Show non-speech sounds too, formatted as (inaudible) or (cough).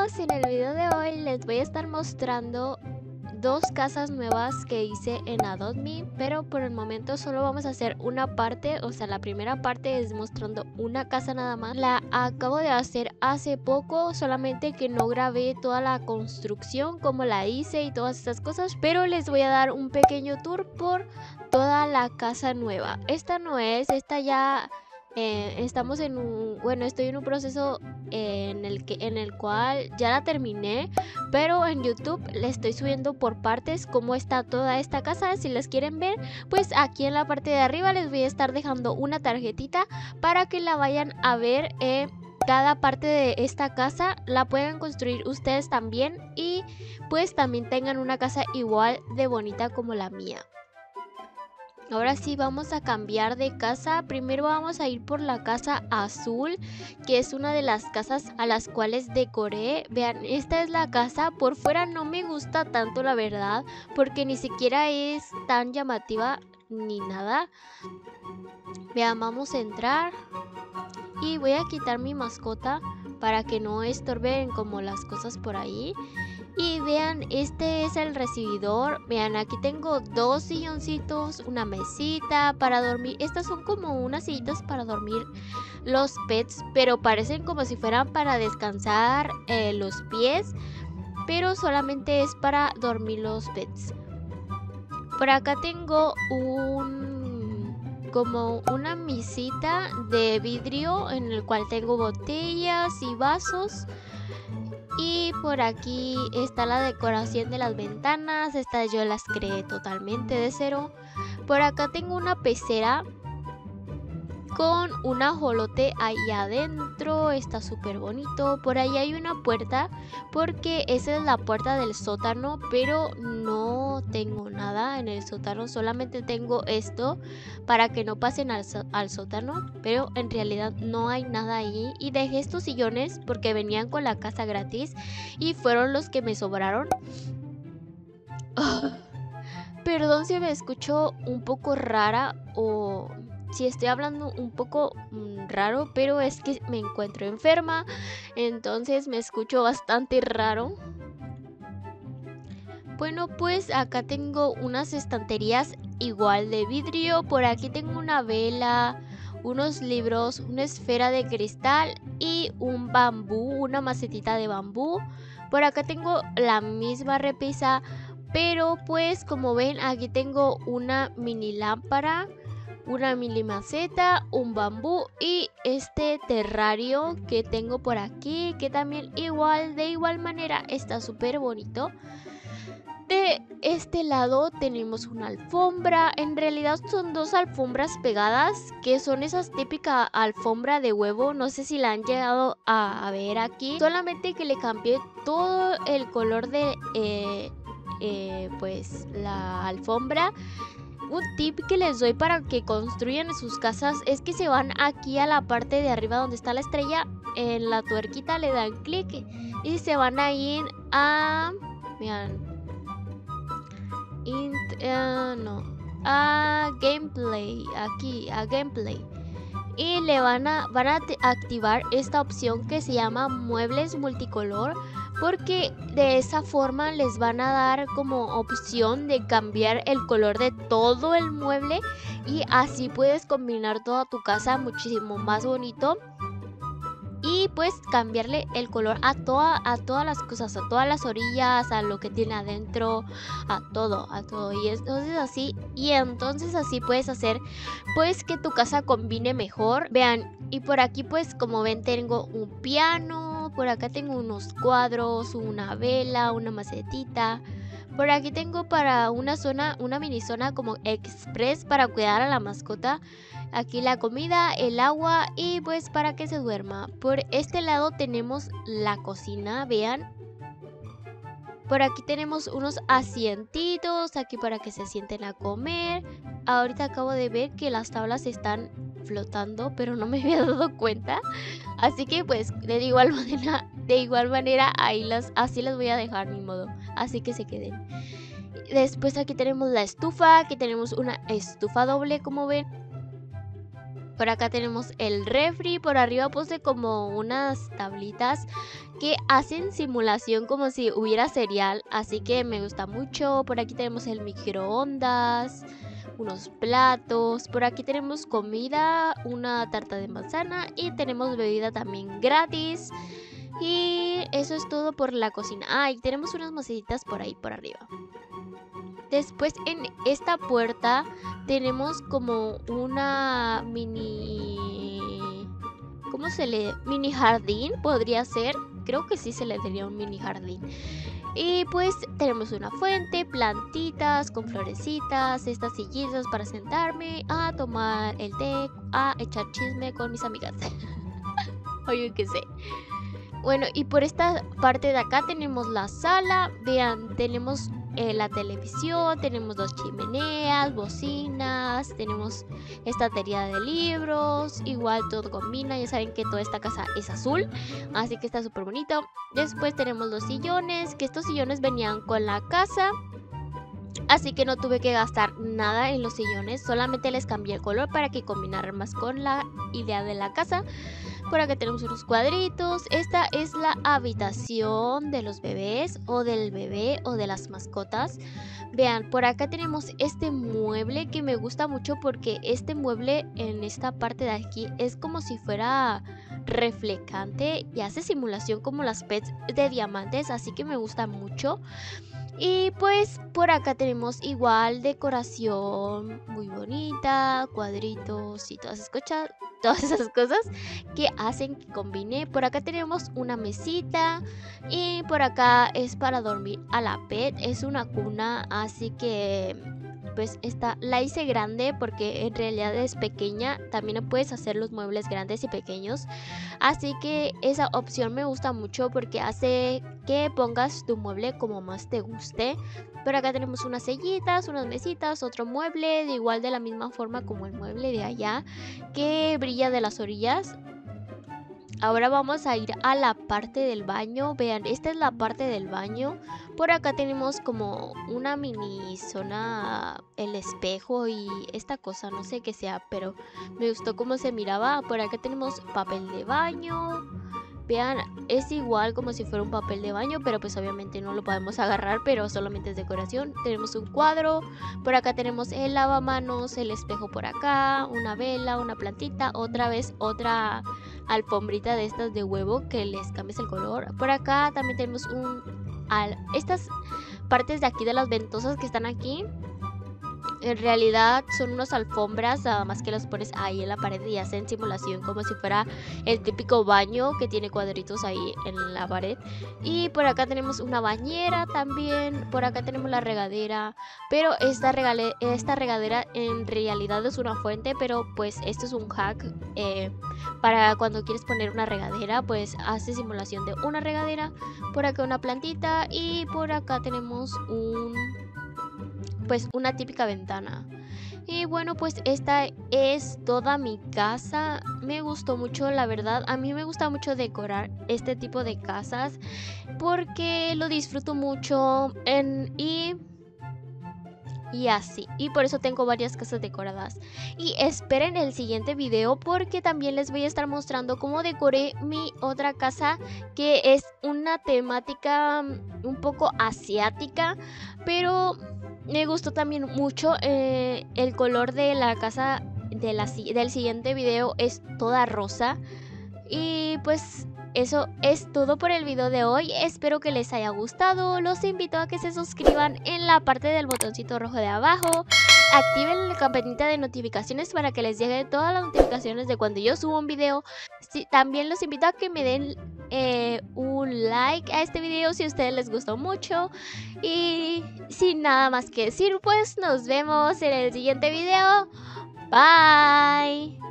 en el video de hoy les voy a estar mostrando dos casas nuevas que hice en Adopt pero por el momento solo vamos a hacer una parte, o sea, la primera parte es mostrando una casa nada más. La acabo de hacer hace poco, solamente que no grabé toda la construcción, como la hice y todas estas cosas, pero les voy a dar un pequeño tour por toda la casa nueva. Esta no es, esta ya eh, estamos en un, bueno, estoy en un proceso en el que en el cual ya la terminé, pero en YouTube le estoy subiendo por partes cómo está toda esta casa. Si las quieren ver, pues aquí en la parte de arriba les voy a estar dejando una tarjetita para que la vayan a ver. Eh, cada parte de esta casa la pueden construir ustedes también y pues también tengan una casa igual de bonita como la mía. Ahora sí vamos a cambiar de casa. Primero vamos a ir por la casa azul, que es una de las casas a las cuales decoré. Vean, esta es la casa. Por fuera no me gusta tanto la verdad, porque ni siquiera es tan llamativa ni nada. Vean, vamos a entrar. Y voy a quitar mi mascota para que no estorben como las cosas por ahí. Y vean, este es el recibidor. Vean, aquí tengo dos silloncitos, una mesita para dormir. Estas son como unas sillitas para dormir los pets, pero parecen como si fueran para descansar eh, los pies, pero solamente es para dormir los pets. Por acá tengo un como una misita de vidrio en el cual tengo botellas y vasos y por aquí está la decoración de las ventanas. Estas yo las creé totalmente de cero. Por acá tengo una pecera con un ajolote ahí adentro. Está súper bonito. Por ahí hay una puerta porque esa es la puerta del sótano, pero no tengo nada en el sótano. Solamente tengo esto para que no pasen al, al sótano, pero en realidad no hay nada ahí. Y dejé estos sillones porque venían con la casa gratis y fueron los que me sobraron. Perdón si me escucho un poco rara o si estoy hablando un poco mm, raro, pero es que me encuentro enferma, entonces me escucho bastante raro. Bueno, pues acá tengo unas estanterías igual de vidrio, por aquí tengo una vela, unos libros, una esfera de cristal y un bambú, una macetita de bambú. Por acá tengo la misma repisa, pero pues como ven aquí tengo una mini lámpara una mini maceta, un bambú y este terrario que tengo por aquí que también igual de igual manera está súper bonito. De este lado tenemos una alfombra, en realidad son dos alfombras pegadas que son esas típicas alfombra de huevo, no sé si la han llegado a, ver aquí, solamente que le cambié todo el color de eh, eh, pues la alfombra un tip que les doy para que construyan sus casas es que se van aquí a la parte de arriba donde está la estrella, en la tuerquita le dan clic y se van a ir a... Vean. Eh, no. A gameplay. Aquí, a gameplay. Y le van a, van a activar esta opción que se llama muebles multicolor porque de esa forma les van a dar como opción de cambiar el color de todo el mueble y así puedes combinar toda tu casa muchísimo más bonito y pues cambiarle el color a, toda, a todas las cosas, a todas las orillas, a lo que tiene adentro, a todo, a todo. Y entonces así, y entonces así puedes hacer pues que tu casa combine mejor. Vean, y por aquí pues como ven tengo un piano, por acá tengo unos cuadros, una vela, una macetita. Por aquí tengo para una zona, una mini zona como express para cuidar a la mascota. Aquí la comida, el agua y pues para que se duerma. Por este lado tenemos la cocina, vean. Por aquí tenemos unos asientitos, aquí para que se sienten a comer. Ahorita acabo de ver que las tablas están flotando, pero no me había (laughs) dado cuenta. Así que pues de igual (laughs) manera, de igual manera así las voy a dejar mi modo. Así que se queden. Después aquí tenemos la estufa, aquí tenemos una estufa doble como ven. Por acá tenemos el refri, por arriba puse como unas tablitas que hacen simulación como si hubiera cereal, así que me gusta mucho. Por aquí tenemos el microondas, unos platos, por aquí tenemos comida, una tarta de manzana y tenemos bebida también gratis. Y eso es todo por la cocina. Ah, y tenemos unas macetitas por ahí, por arriba. Después en esta puerta tenemos como una mini... ¿Cómo se le...? Mini jardín, podría ser. Creo que sí se le daría un mini jardín. Y pues tenemos una fuente, plantitas con florecitas, estas sillitas para sentarme a tomar el té, a echar chisme con mis amigas. (laughs) Oye, qué sé. Bueno, y por esta parte de acá tenemos la sala. Vean, tenemos eh, la televisión, tenemos dos chimeneas, bocinas, tenemos estantería de libros, igual todo combina, ya saben que toda esta casa es azul, así que está súper bonito. Después tenemos los sillones, que estos sillones venían con la casa. Así que no tuve que gastar nada en los sillones, solamente les cambié el color para que combinaran más con la idea de la casa. Por acá tenemos unos cuadritos. Esta es la habitación de los bebés o del bebé o de las mascotas. Vean, por acá tenemos este mueble que me gusta mucho porque este mueble en esta parte de aquí es como si fuera reflectante y hace simulación como las pets de diamantes, así que me gusta mucho. Y pues por acá tenemos igual decoración muy bonita, cuadritos y todas esas, (laughs) todas esas cosas que hacen que combine. Por acá tenemos una mesita y por acá es para dormir a la pet. Es una cuna, así que pues esta la hice grande porque en realidad es pequeña. También puedes hacer los muebles grandes y pequeños. Así que esa opción me gusta mucho porque hace que pongas tu mueble como más te guste. Pero acá tenemos unas sillitas, unas mesitas, otro mueble de igual de la misma forma como el mueble de allá que brilla de las orillas. Ahora vamos a ir a la parte del baño. Vean, esta es la parte del baño. Por acá tenemos como una mini zona, el espejo y esta cosa, no sé qué sea, pero me gustó cómo se miraba. Por acá tenemos papel de baño. Es igual como si fuera un papel de baño, pero pues obviamente no lo podemos (laughs) agarrar, pero solamente es decoración. Tenemos un cuadro, por acá tenemos el lavamanos, el espejo por acá, una vela, una plantita, otra vez otra alfombrita de estas de huevo que les cambies el color. Por acá también tenemos un... estas partes de aquí de las ventosas que están aquí en realidad son unas alfombras, nada más que las pones ahí en la pared y hacen simulación como si fuera el típico baño que tiene cuadritos ahí en la pared. Y por acá tenemos una bañera también, por acá tenemos la regadera, pero esta, esta regadera en realidad es una fuente, pero pues esto es un hack eh, para cuando quieres poner una regadera, pues hace simulación de una regadera, por acá una plantita y por acá tenemos un pues una típica ventana. Y bueno, pues esta es toda mi casa. Me gustó mucho, la verdad. A mí me gusta mucho decorar este tipo de casas porque lo disfruto mucho en, y y así. Y por eso tengo varias casas decoradas. Y esperen el siguiente video porque también les voy a estar mostrando cómo decoré mi otra casa que es una temática mm, un poco asiática. Pero me gustó también mucho eh, el color de la casa del siguiente video es toda rosa. Y pues eso es todo por el video de hoy. Espero que les haya gustado. Los invito a que se suscriban en la parte del botoncito rojo de abajo. Activen la campanita de notificaciones para que les llegue todas las notificaciones de cuando yo subo un video. también los invito a que me den eh, un like a este video si a ustedes les gustó mucho. Y sin nada más que decir, pues nos vemos en el siguiente video. Bye.